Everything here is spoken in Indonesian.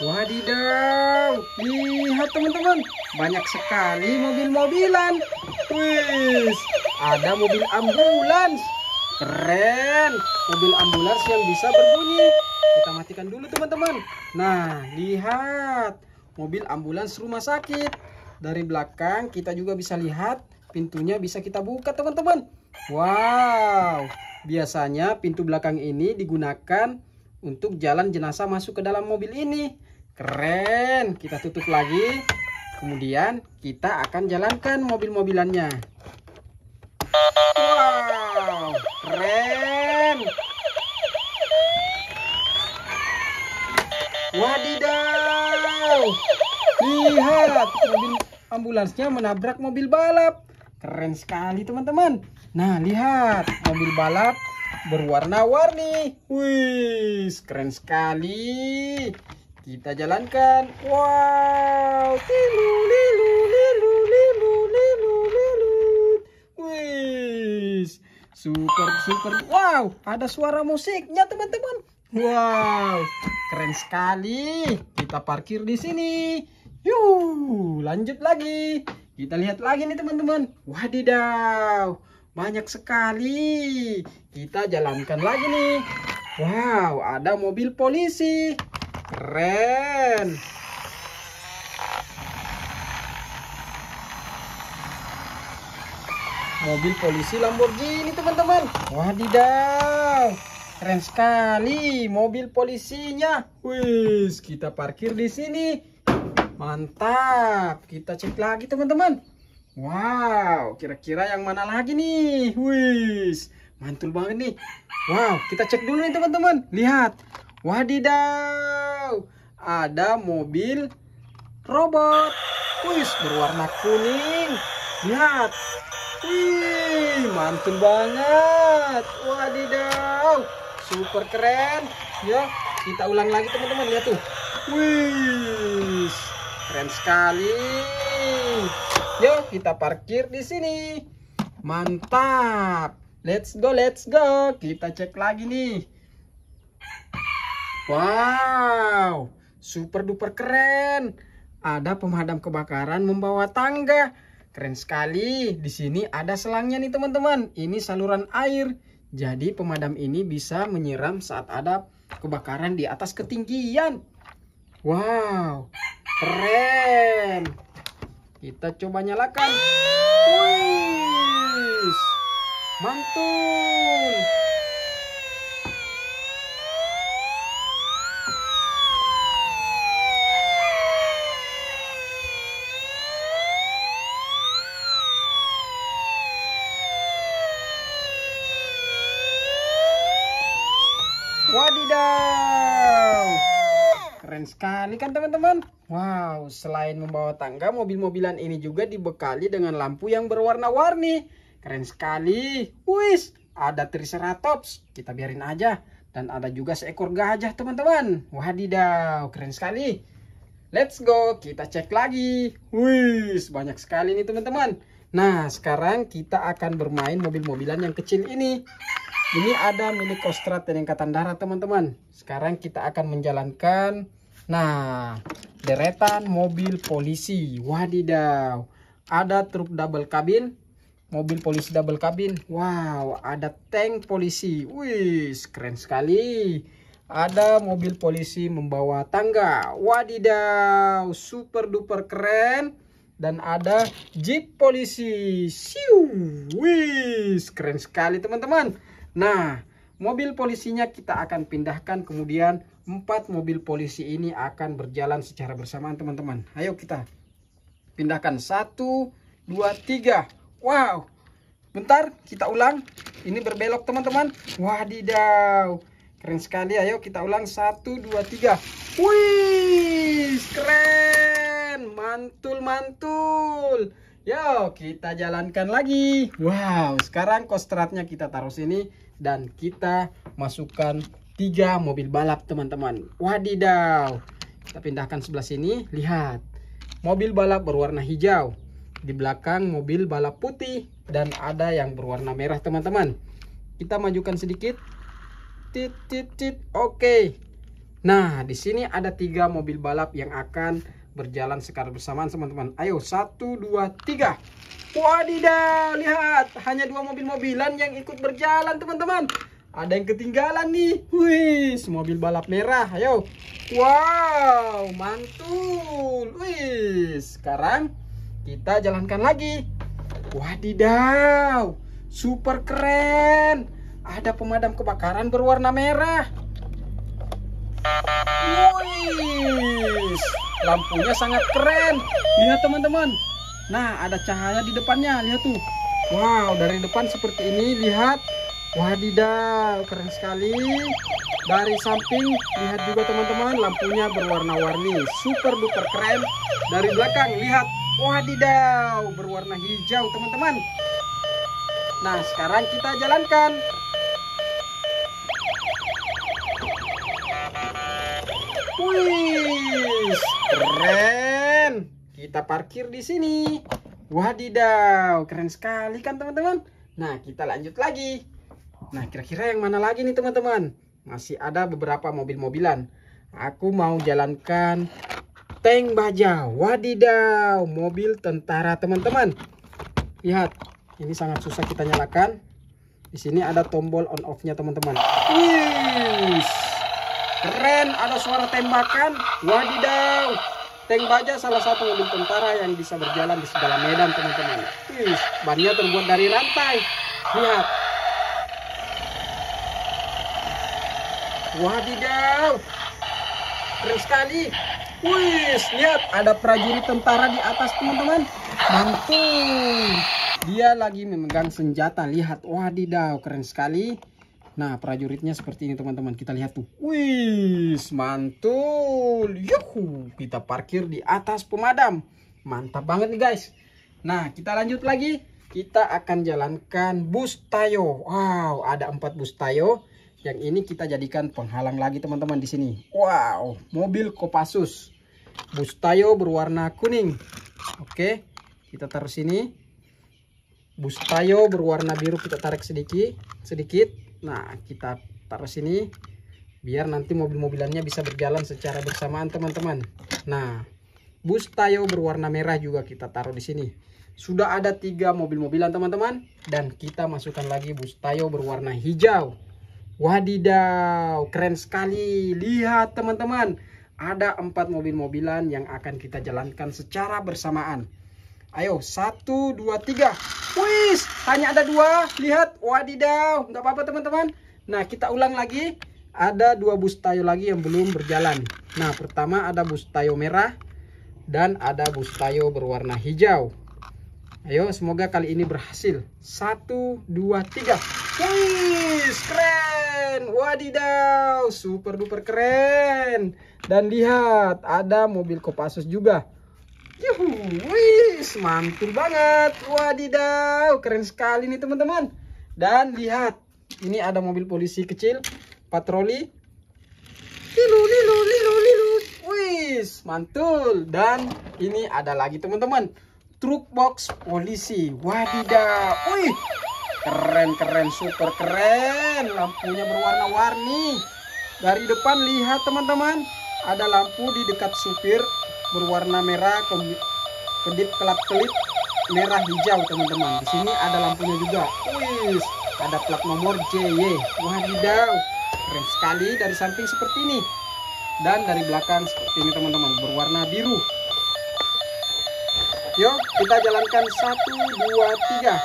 Wadidaw, lihat teman-teman, banyak sekali mobil-mobilan. Wih, ada mobil ambulans. Keren, mobil ambulans yang bisa berbunyi. Kita matikan dulu teman-teman. Nah, lihat, mobil ambulans rumah sakit. Dari belakang kita juga bisa lihat pintunya bisa kita buka teman-teman. Wow, biasanya pintu belakang ini digunakan untuk jalan jenazah masuk ke dalam mobil ini. Keren, kita tutup lagi. Kemudian kita akan jalankan mobil-mobilannya. Wow, keren. Wadidaw. Lihat, mobil ambulansnya menabrak mobil balap. Keren sekali teman-teman. Nah, lihat, mobil balap berwarna-warni. Wih, keren sekali. Kita jalankan. Wow, tilu lilu lilu lilu lilu lilu. Wih, super super. Wow, ada suara musiknya teman-teman. Wow, keren sekali. Kita parkir di sini. Yuk, lanjut lagi. Kita lihat lagi nih teman-teman. Wadidaw, banyak sekali. Kita jalankan lagi nih. Wow, ada mobil polisi. Keren. Mobil polisi Lamborghini teman-teman. Wadidaw. Keren sekali mobil polisinya. Wih, kita parkir di sini. Mantap. Kita cek lagi teman-teman. Wow, kira-kira yang mana lagi nih? Wih, mantul banget nih. Wow, kita cek dulu nih teman-teman. Lihat. Wadidaw. Ada mobil robot. Wih, berwarna kuning. Lihat. Wih, mantul banget. Wadidaw. Super keren. Ya, kita ulang lagi teman-teman. Lihat tuh. Wih, keren sekali. Yuk, kita parkir di sini. Mantap. Let's go, let's go. Kita cek lagi nih. Wow, super duper keren. Ada pemadam kebakaran membawa tangga. Keren sekali. Di sini ada selangnya nih teman-teman. Ini saluran air. Jadi pemadam ini bisa menyiram saat ada kebakaran di atas ketinggian. Wow, keren. Kita coba nyalakan. Wih, mantul. Wadidaw. Keren sekali kan teman-teman? Wow, selain membawa tangga, mobil-mobilan ini juga dibekali dengan lampu yang berwarna-warni. Keren sekali. Wis, ada Triceratops. Kita biarin aja. Dan ada juga seekor gajah teman-teman. Wadidaw, keren sekali. Let's go, kita cek lagi. Wis, banyak sekali nih teman-teman. Nah, sekarang kita akan bermain mobil-mobilan yang kecil ini. Ini ada milik Kostrat dan Angkatan Darat teman-teman. Sekarang kita akan menjalankan Nah, deretan mobil polisi. Wadidaw. Ada truk double cabin, mobil polisi double cabin. Wow, ada tank polisi. Wih, keren sekali. Ada mobil polisi membawa tangga. Wadidaw, super duper keren. Dan ada jeep polisi. Siu. Wih, keren sekali teman-teman. Nah, mobil polisinya kita akan pindahkan kemudian empat mobil polisi ini akan berjalan secara bersamaan teman-teman. Ayo kita pindahkan satu, dua, tiga. Wow, bentar kita ulang. Ini berbelok teman-teman. Wadidaw, keren sekali. Ayo kita ulang satu, dua, tiga. Wih, keren, mantul mantul. Yo, kita jalankan lagi. Wow, sekarang kostratnya kita taruh sini dan kita masukkan tiga mobil balap teman-teman. Wadidaw. Kita pindahkan sebelah sini. Lihat. Mobil balap berwarna hijau. Di belakang mobil balap putih dan ada yang berwarna merah teman-teman. Kita majukan sedikit. Tit tit tit. Oke. Nah, di sini ada tiga mobil balap yang akan berjalan secara bersamaan teman-teman. Ayo, satu, dua, tiga. Wadidaw, lihat. Hanya dua mobil-mobilan yang ikut berjalan teman-teman. Ada yang ketinggalan nih. Wih, mobil balap merah. Ayo. Wow, mantul. Wih, sekarang kita jalankan lagi. Wadidaw, super keren. Ada pemadam kebakaran berwarna merah. Wih, lampunya sangat keren. Lihat teman-teman. Nah, ada cahaya di depannya. Lihat tuh. Wow, dari depan seperti ini. Lihat. Wadidaw, keren sekali. Dari samping, lihat juga teman-teman, lampunya berwarna-warni. Super duper keren. Dari belakang, lihat. Wadidaw, berwarna hijau teman-teman. Nah, sekarang kita jalankan. Wih, keren. Kita parkir di sini. Wadidaw, keren sekali kan teman-teman? Nah, kita lanjut lagi. Nah, kira-kira yang mana lagi nih teman-teman? Masih ada beberapa mobil-mobilan. Aku mau jalankan tank baja. Wadidaw, mobil tentara teman-teman. Lihat, ini sangat susah kita nyalakan. Di sini ada tombol on off-nya teman-teman. Wih, Keren, ada suara tembakan. Wadidaw. Tank baja salah satu mobil tentara yang bisa berjalan di segala medan, teman-teman. Bannya terbuat dari rantai. Lihat. Wadidaw. Keren sekali. Wih, lihat ada prajurit tentara di atas, teman-teman. Mantul. Dia lagi memegang senjata. Lihat, wadidaw, keren sekali. Nah, prajuritnya seperti ini teman-teman. Kita lihat tuh. Wih, mantul. Yuhu, kita parkir di atas pemadam. Mantap banget nih guys. Nah, kita lanjut lagi. Kita akan jalankan bus Tayo. Wow, ada empat bus Tayo. Yang ini kita jadikan penghalang lagi teman-teman di sini. Wow, mobil Kopassus. Bus Tayo berwarna kuning. Oke, kita taruh sini. Bus Tayo berwarna biru kita tarik sedikit, sedikit nah kita taruh sini biar nanti mobil-mobilannya bisa berjalan secara bersamaan teman-teman. Nah bus Tayo berwarna merah juga kita taruh di sini. Sudah ada tiga mobil-mobilan teman-teman. Dan kita masukkan lagi bus Tayo berwarna hijau. Wadidaw keren sekali. Lihat teman-teman. Ada empat mobil-mobilan yang akan kita jalankan secara bersamaan Ayo, satu, dua, tiga. Wis, hanya ada dua. Lihat, wadidaw. Nggak apa-apa teman-teman. Nah, kita ulang lagi. Ada dua bus tayo lagi yang belum berjalan. Nah, pertama ada bus tayo merah. Dan ada bus tayo berwarna hijau. Ayo, semoga kali ini berhasil. Satu, dua, tiga. Wis, keren. Wadidaw, super duper keren. Dan lihat, ada mobil Kopassus juga. Wis, mantul banget. Wadidaw, keren sekali nih teman-teman. Dan lihat, ini ada mobil polisi kecil, patroli. Lilu, lilu, lilu, lilu. Wis, mantul. Dan ini ada lagi teman-teman. Truk box polisi. Wadidaw. Wih, keren, keren, super keren. Lampunya berwarna-warni. Dari depan lihat teman-teman. Ada lampu di dekat supir berwarna merah kedip kelap-kelip merah hijau teman-teman. Di sini ada lampunya juga. Wih ada plat nomor JY wadidaw keren sekali dari samping seperti ini. Dan dari belakang seperti ini teman-teman berwarna biru. Yuk kita jalankan satu dua tiga